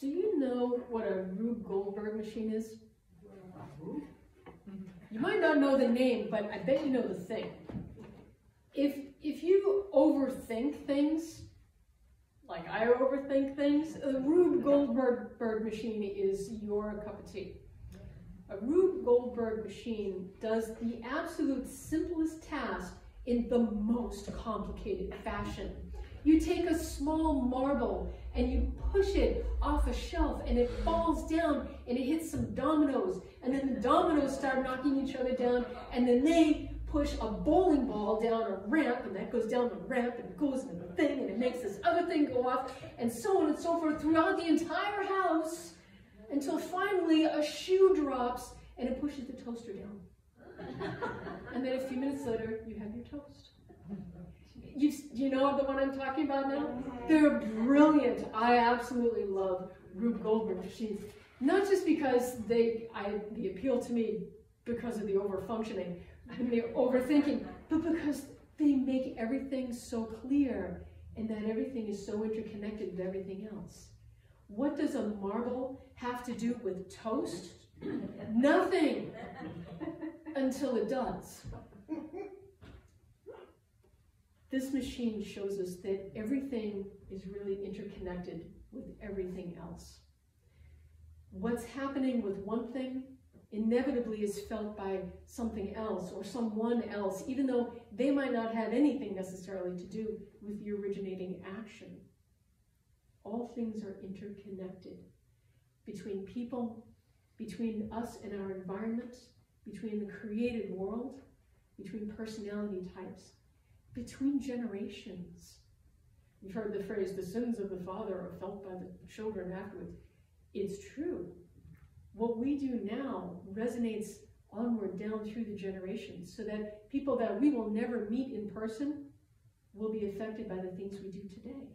Do you know what a Rube Goldberg machine is? You might not know the name, but I bet you know the thing. If if you overthink things, like I overthink things, a Rube Goldberg machine is your cup of tea. A Rube Goldberg machine does the absolute simplest task in the most complicated fashion. You take a small marble and you push it off a shelf and it falls down and it hits some dominoes and then the dominoes start knocking each other down and then they push a bowling ball down a ramp and that goes down the ramp and goes into the thing and it makes this other thing go off and so on and so forth throughout the entire house until finally a shoe drops and it pushes the toaster down. and then a few minutes later, you have your toast. You, you know the one I'm talking about now? Mm-hmm. They're brilliant. I absolutely love Rube Goldberg machines. Not just because they, I, they appeal to me because of the overfunctioning and the overthinking, but because they make everything so clear and that everything is so interconnected with everything else. What does a marble have to do with toast? Nothing until it does. This machine shows us that everything is really interconnected with everything else. What's happening with one thing inevitably is felt by something else or someone else, even though they might not have anything necessarily to do with the originating action. All things are interconnected between people, between us and our environment, between the created world, between personality types, between generations. You've heard the phrase, the sins of the father are felt by the children afterwards. It's true. What we do now resonates onward down through the generations so that people that we will never meet in person will be affected by the things we do today.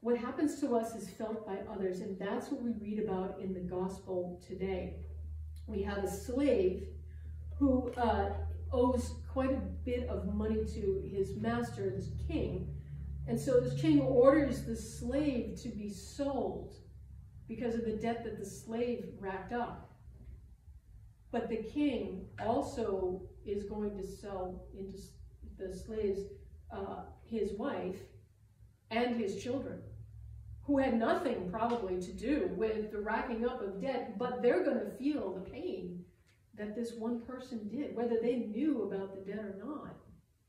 What happens to us is felt by others, and that's what we read about in the gospel today. We have a slave who uh, owes quite a bit of money to his master, this king. And so this king orders the slave to be sold because of the debt that the slave racked up. But the king also is going to sell into the slave's uh, his wife and his children, who had nothing probably to do with the racking up of debt, but they're going to feel the pain that this one person did, whether they knew about the debt or not.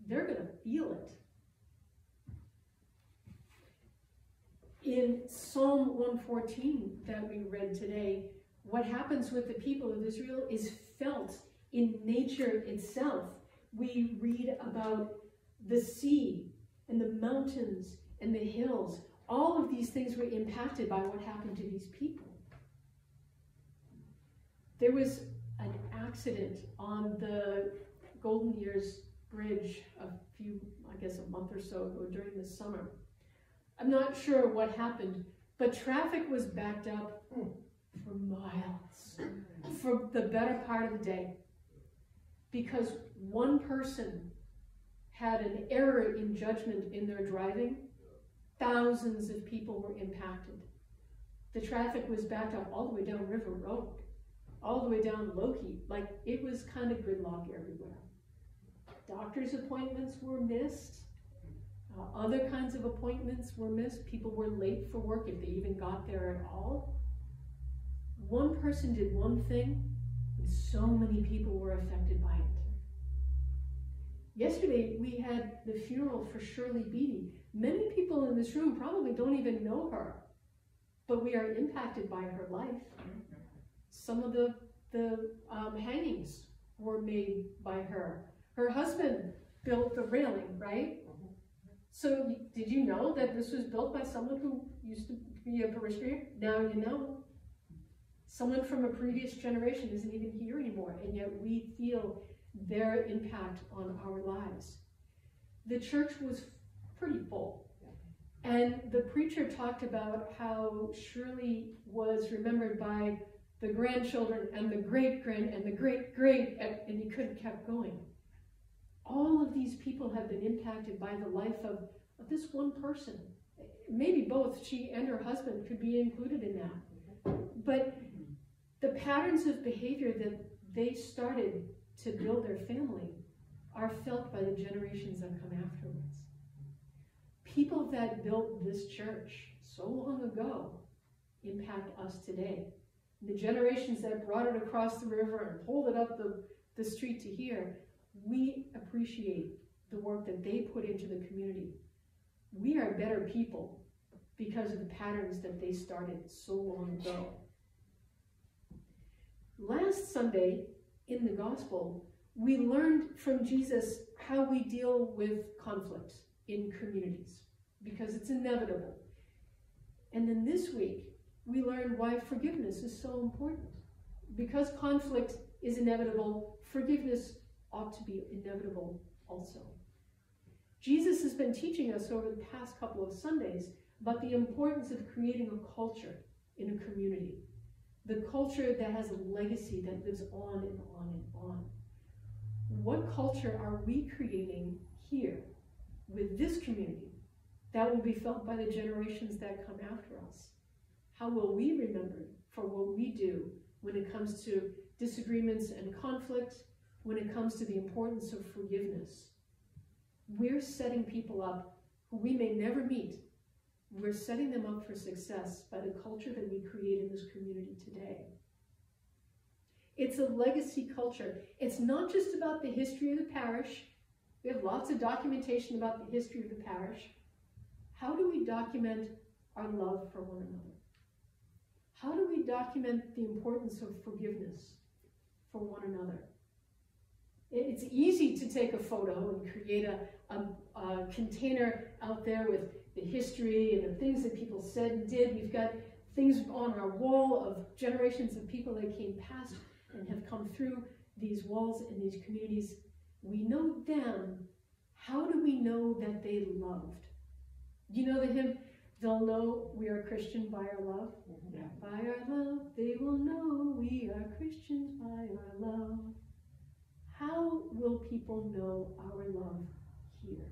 They're going to feel it. In Psalm 114 that we read today, what happens with the people of Israel is felt in nature itself. We read about the sea and the mountains and the hills. All of these things were impacted by what happened to these people. There was an accident on the Golden Years Bridge a few, I guess a month or so ago during the summer. I'm not sure what happened, but traffic was backed up for miles for the better part of the day because one person had an error in judgment in their driving, thousands of people were impacted. The traffic was backed up all the way down River Road, all the way down low Loki. Like it was kind of gridlock everywhere. Doctor's appointments were missed. Uh, other kinds of appointments were missed. People were late for work if they even got there at all. One person did one thing, and so many people were affected by it. Yesterday, we had the funeral for Shirley Beatty. Many people in this room probably don't even know her, but we are impacted by her life. Some of the, the um, hangings were made by her. Her husband built the railing, right? So did you know that this was built by someone who used to be a parishioner? Now you know. Someone from a previous generation isn't even here anymore, and yet we feel their impact on our lives. The church was pretty full. And the preacher talked about how Shirley was remembered by the grandchildren and the great grand and the great great, and he could have kept going. All of these people have been impacted by the life of, of this one person. maybe both she and her husband could be included in that. But the patterns of behavior that they started to build their family are felt by the generations that come afterwards. People that built this church so long ago impact us today. The generations that brought it across the river and pulled it up the, the street to here, we appreciate the work that they put into the community. We are better people because of the patterns that they started so long ago. Last Sunday in the gospel, we learned from Jesus how we deal with conflict in communities because it's inevitable. And then this week, we learn why forgiveness is so important. Because conflict is inevitable, forgiveness ought to be inevitable also. Jesus has been teaching us over the past couple of Sundays about the importance of creating a culture in a community. The culture that has a legacy that lives on and on and on. What culture are we creating here with this community that will be felt by the generations that come after us? How will we remember for what we do when it comes to disagreements and conflict, when it comes to the importance of forgiveness? We're setting people up who we may never meet. We're setting them up for success by the culture that we create in this community today. It's a legacy culture. It's not just about the history of the parish. We have lots of documentation about the history of the parish. How do we document our love for one another? How do we document the importance of forgiveness for one another? It's easy to take a photo and create a, a, a, container out there with the history and the things that people said and did. We've got things on our wall of generations of people that came past and have come through these walls in these communities. We know them. How do we know that they loved? You know the hymn, They'll know we are Christian by our love. Yeah. By our love, they will know we are Christians by our love. How will people know our love here?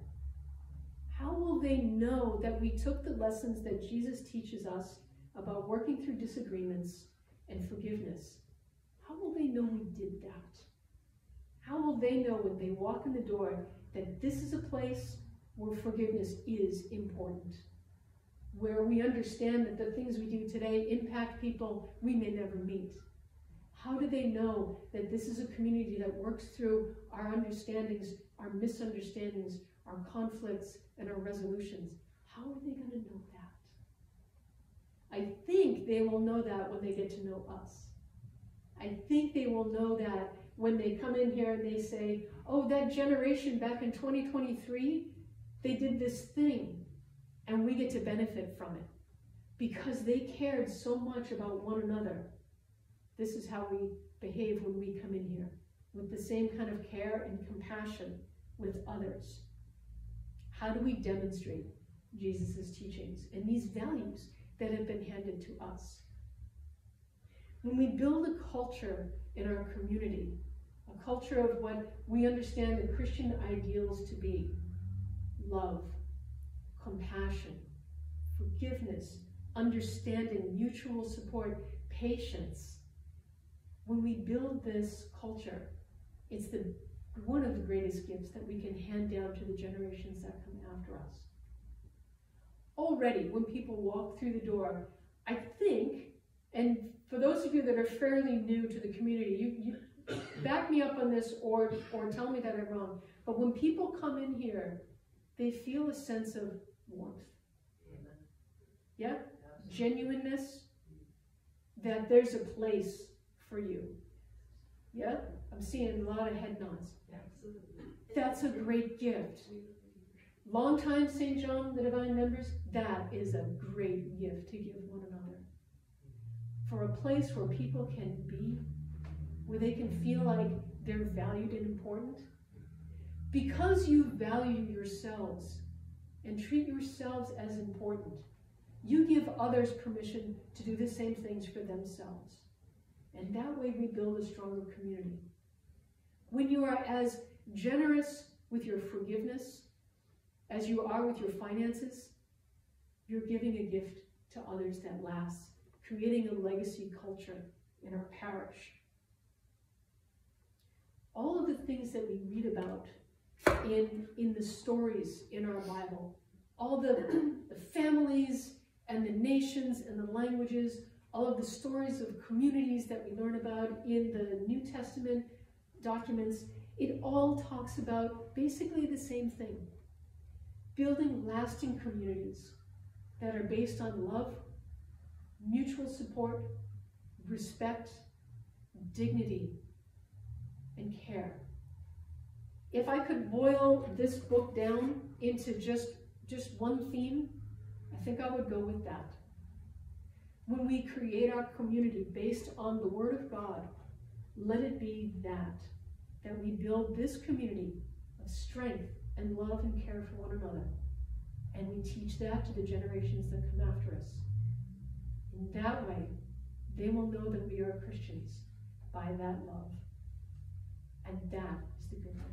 How will they know that we took the lessons that Jesus teaches us about working through disagreements and forgiveness? How will they know we did that? How will they know when they walk in the door that this is a place where forgiveness is important? Where we understand that the things we do today impact people we may never meet? How do they know that this is a community that works through our understandings, our misunderstandings, our conflicts, and our resolutions? How are they going to know that? I think they will know that when they get to know us. I think they will know that when they come in here and they say, oh, that generation back in 2023, they did this thing and we get to benefit from it because they cared so much about one another. This is how we behave when we come in here with the same kind of care and compassion with others. How do we demonstrate Jesus' teachings and these values that have been handed to us? When we build a culture in our community, a culture of what we understand the Christian ideals to be love, compassion, forgiveness, understanding, mutual support, patience. When we build this culture, it's the one of the greatest gifts that we can hand down to the generations that come after us. Already, when people walk through the door, I think, and for those of you that are fairly new to the community, you, you back me up on this or, or tell me that I'm wrong. But when people come in here, they feel a sense of warmth. Yeah? Genuineness. That there's a place for you. Yeah? I'm seeing a lot of head nods. That's a great gift. Longtime St. John the Divine members, that is a great gift to give one another. For a place where people can be, where they can feel like they're valued and important. Because you value yourselves, and treat yourselves as important. You give others permission to do the same things for themselves. And that way we build a stronger community. When you are as generous with your forgiveness as you are with your finances, you're giving a gift to others that lasts, creating a legacy culture in our parish. All of the things that we read about in, in the stories in our Bible, all the, the families and the nations and the languages, all of the stories of communities that we learn about in the New Testament documents, it all talks about basically the same thing. Building lasting communities that are based on love, mutual support, respect, dignity, and care. If I could boil this book down into just, just one theme, I think I would go with that. When we create our community based on the Word of God, let it be that, that we build this community of strength and love and care for one another. And we teach that to the generations that come after us. In that way, they will know that we are Christians by that love. And that Amen.